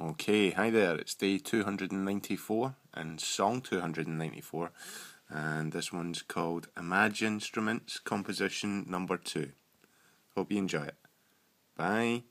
Okay, hi there, it's day 294 and song 294, and this one's called Imaginstruments Composition Number 2. Hope you enjoy it. Bye.